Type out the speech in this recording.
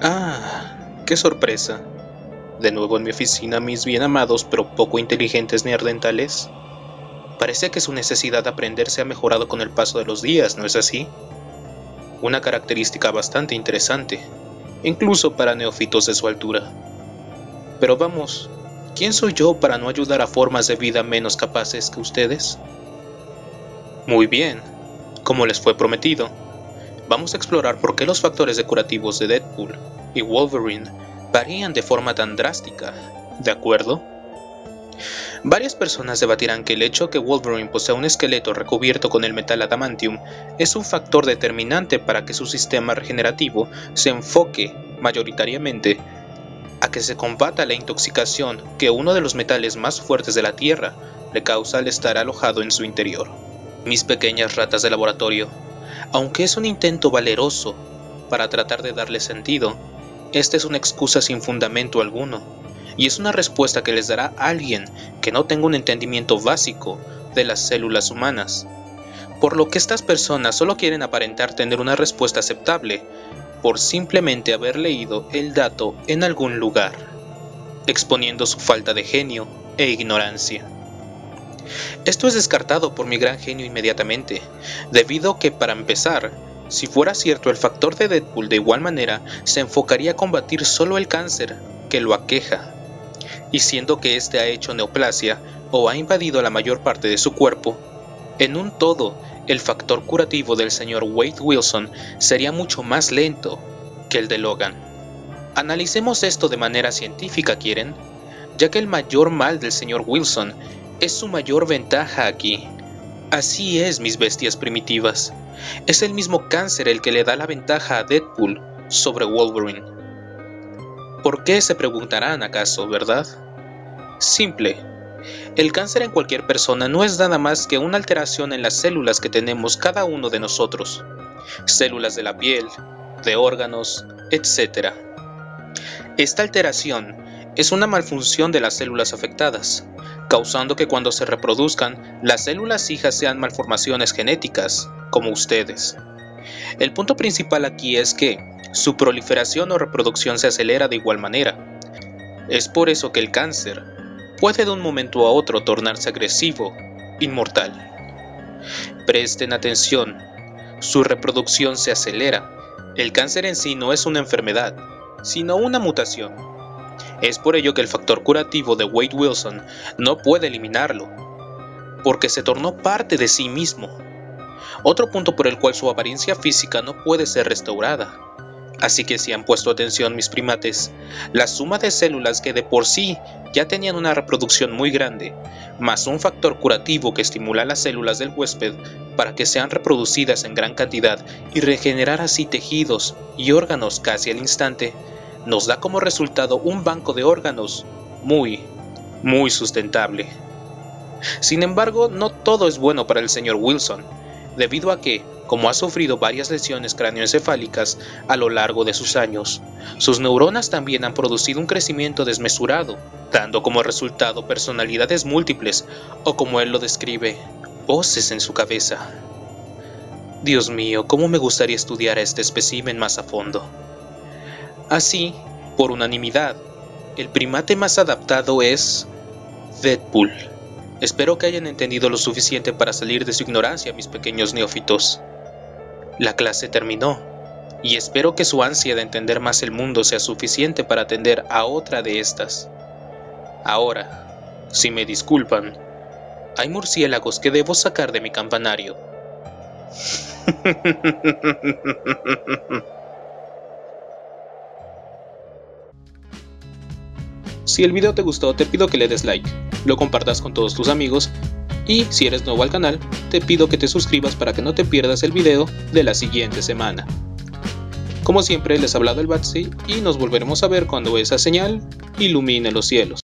Ah, qué sorpresa. De nuevo en mi oficina, mis bien amados pero poco inteligentes neandertales. Parece que su necesidad de aprender se ha mejorado con el paso de los días, ¿no es así? Una característica bastante interesante, incluso para neófitos de su altura. Pero vamos, ¿quién soy yo para no ayudar a formas de vida menos capaces que ustedes? Muy bien, como les fue prometido, vamos a explorar por qué los factores decorativos de Deadpool y Wolverine varían de forma tan drástica, ¿de acuerdo? Varias personas debatirán que el hecho que Wolverine posea un esqueleto recubierto con el metal adamantium es un factor determinante para que su sistema regenerativo se enfoque mayoritariamente a que se combata la intoxicación que uno de los metales más fuertes de la Tierra le causa al estar alojado en su interior. Mis pequeñas ratas de laboratorio, aunque es un intento valeroso para tratar de darle sentido, esta es una excusa sin fundamento alguno, y es una respuesta que les dará alguien que no tenga un entendimiento básico de las células humanas. Por lo que estas personas solo quieren aparentar tener una respuesta aceptable por simplemente haber leído el dato en algún lugar, exponiendo su falta de genio e ignorancia. Esto es descartado por mi gran genio inmediatamente, debido que para empezar, si fuera cierto el factor de Deadpool de igual manera, se enfocaría a combatir solo el cáncer que lo aqueja. Y siendo que éste ha hecho neoplasia o ha invadido la mayor parte de su cuerpo, en un todo, el factor curativo del señor Wade Wilson sería mucho más lento que el de Logan. Analicemos esto de manera científica, ¿quieren? Ya que el mayor mal del señor Wilson es su mayor ventaja aquí. Así es, mis bestias primitivas. Es el mismo cáncer el que le da la ventaja a Deadpool sobre Wolverine. ¿Por qué se preguntarán acaso, verdad? Simple. El cáncer en cualquier persona no es nada más que una alteración en las células que tenemos cada uno de nosotros. Células de la piel, de órganos, etc. Esta alteración es una malfunción de las células afectadas, causando que cuando se reproduzcan, las células hijas sean malformaciones genéticas, como ustedes. El punto principal aquí es que su proliferación o reproducción se acelera de igual manera. Es por eso que el cáncer puede de un momento a otro tornarse agresivo, inmortal. Presten atención, su reproducción se acelera. El cáncer en sí no es una enfermedad, sino una mutación. Es por ello que el factor curativo de Wade Wilson no puede eliminarlo, porque se tornó parte de sí mismo. Otro punto por el cual su apariencia física no puede ser restaurada. Así que si han puesto atención mis primates, la suma de células que de por sí ya tenían una reproducción muy grande, más un factor curativo que estimula las células del huésped para que sean reproducidas en gran cantidad y regenerar así tejidos y órganos casi al instante, nos da como resultado un banco de órganos muy, muy sustentable. Sin embargo, no todo es bueno para el señor Wilson, debido a que, como ha sufrido varias lesiones cráneoencefálicas a lo largo de sus años, sus neuronas también han producido un crecimiento desmesurado, dando como resultado personalidades múltiples, o como él lo describe, voces en su cabeza. Dios mío, cómo me gustaría estudiar a este espécimen más a fondo. Así, por unanimidad, el primate más adaptado es Deadpool. Espero que hayan entendido lo suficiente para salir de su ignorancia, mis pequeños neófitos. La clase terminó, y espero que su ansia de entender más el mundo sea suficiente para atender a otra de estas. Ahora, si me disculpan, hay murciélagos que debo sacar de mi campanario. Si el video te gustó, te pido que le des like, lo compartas con todos tus amigos y si eres nuevo al canal, te pido que te suscribas para que no te pierdas el video de la siguiente semana. Como siempre, les ha hablado el Batsy y nos volveremos a ver cuando esa señal ilumine los cielos.